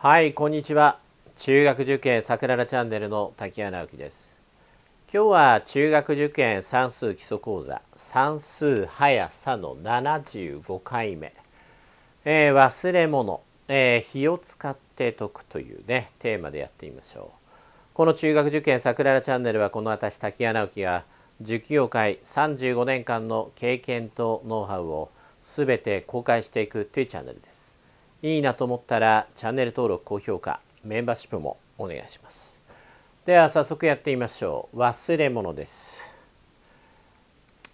はいこんにちは。中学受験さくららチャンネルの滝谷直樹です。今日は中学受験算数基礎講座算数速さの75回目、えー、忘れ物、えー、火を使って解くというねテーマでやってみましょう。この中学受験さくららチャンネルはこの私滝谷直樹が受業界35年間の経験とノウハウをすべて公開していくというチャンネルです。いいなと思ったらチャンネル登録高評価メンバーシップもお願いします。では早速やってみましょう。忘れ物です。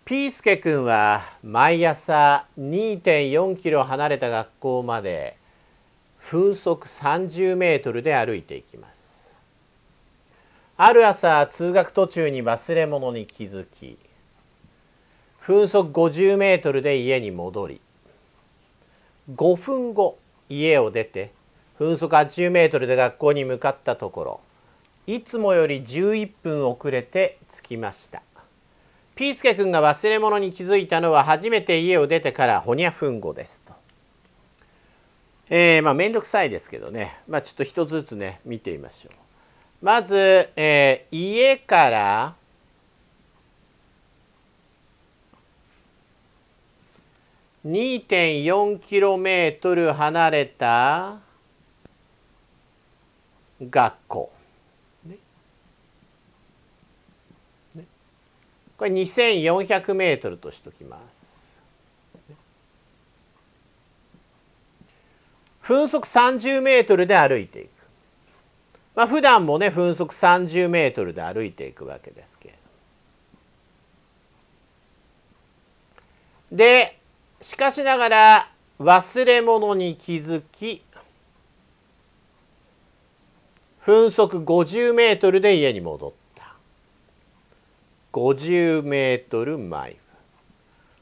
ピースケ君は毎朝2.4キロ離れた学校まで分速30メートルで歩いていきます。ある朝通学途中に忘れ物に気づき分速50メートルで家に戻り5分後家を出て分速80メートルで学校に向かったところいつもより11分遅れて着きましたピースケ君が忘れ物に気づいたのは初めて家を出てからほにゃ分後ですと。えー、まあ面倒くさいですけどね、まあ、ちょっと一つずつね見てみましょう。まず、えー、家から2 4キロメートル離れた学校、ねね、これ2400メートルとしときます。分速30メートルで歩いていく。まあ普段もね分速30メートルで歩いていくわけですけど。でしかしながら忘れ物に気づき分速50メートルで家に戻った。50メートル毎分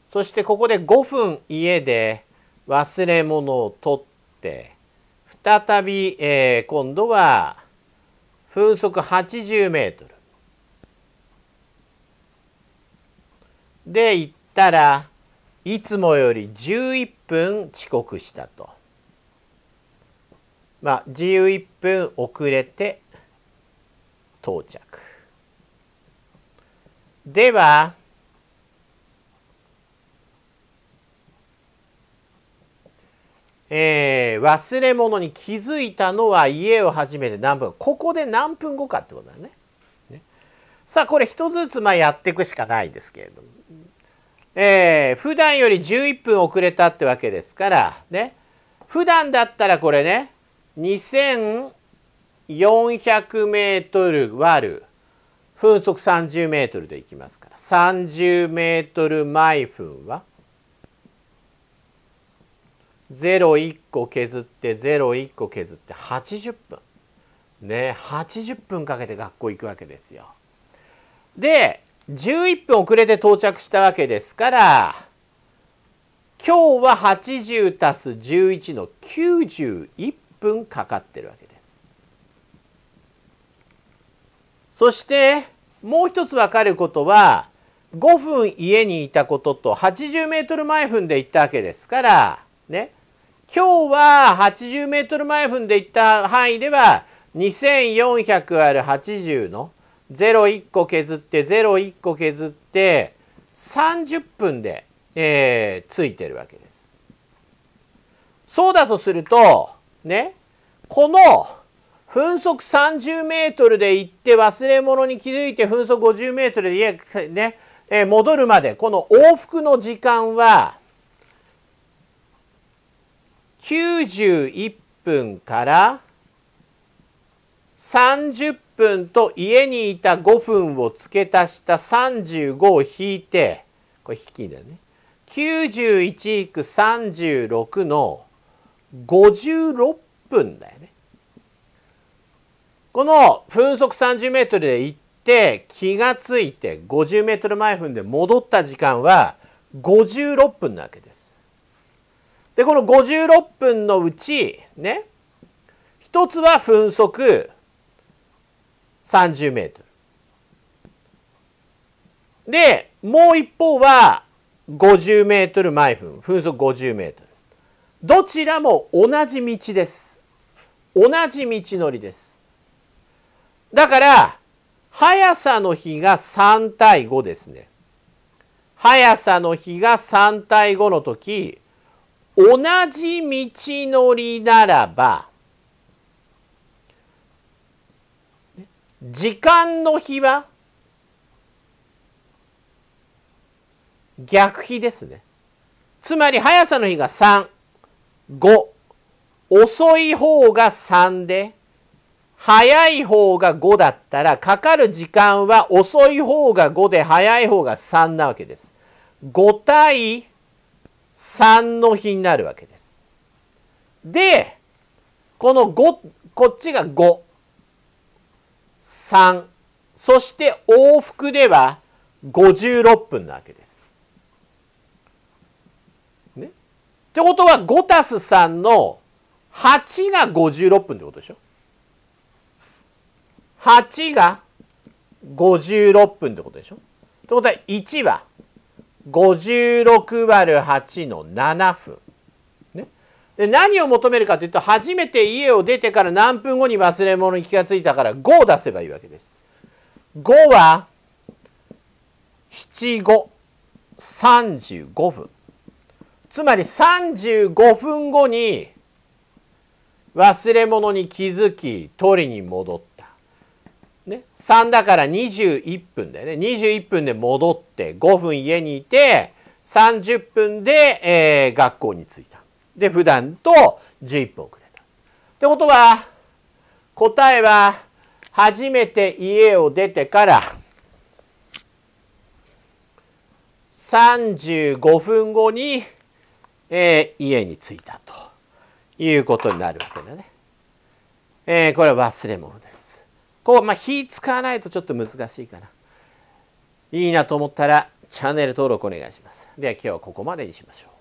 そしてここで5分家で忘れ物を取って再び、えー、今度は分速80メートル。で行ったらいつもより11分遅刻したと。まあ11分遅れて到着。ではえー、忘れ物に気づいたのは家を始めて何分ここで何分後かってことだね。ねさあこれ一つずつまあやっていくしかないですけれどもえー、普段より11分遅れたってわけですからね。普段だったらこれね2400メートル割る分速30メートルでいきますから。30メートル毎分は01個削って01個削って80分。ね80分かけて学校行くわけですよ。で11分遅れて到着したわけですから今日は80たす11の91分かかってるわけです。そしてもう一つ分かることは5分家にいたことと80メートル毎分で行ったわけですからね今日は80メートル毎分で行った範囲では2400ある80の01個削って01個削って30分で、えー、ついてるわけです。そうだとするとねこの分速30メートルで行って忘れ物に気づいて分速50メートルで家ね、えー、戻るまでこの往復の時間は91分から30分と家にいた5分を付け足した35を引いてこれ引きだよね91-36の56分だよね。この分速30メートルで行って気がついて50メートル毎分で戻った時間は56分なわけです。でこの56分のうちね一つは分速30メートル。で、もう一方は50メートル毎分、風速50メートル。どちらも同じ道です。同じ道のりです。だから速さの比が3対5ですね。速さの比が3対5の時同じ道のりならば時間の比は逆比ですね。つまり速さの比が3、5。遅い方が3で、速い方が5だったら、かかる時間は遅い方が5で、速い方が3なわけです。5対3の比になるわけです。で、この5、こっちが5、3、そして往復では56分なわけです。ってことは5たす3の8が56分ってことでしょ ?8 が56分ってことでしょ？ってことは1は56割る8の7分。で何を求めるかというと初めて家を出てから何分後に忘れ物に気がついたから5を出せばいいわけです。5は7 5 35分。つまり35分後に忘れ物に気づき取りに戻った。ね、3だから21分だよね21分で戻って5分家にいて30分で、えー、学校に着いた。で普段と11分遅れた。ってことは答えは初めて家を出てから35分後にえー、家に着いたということになるわけだね。えー、これは忘れ物です。こう、まあ、火使わないとちょっと難しいかな。いいなと思ったらチャンネル登録お願いします。では今日はここまでにしましょう。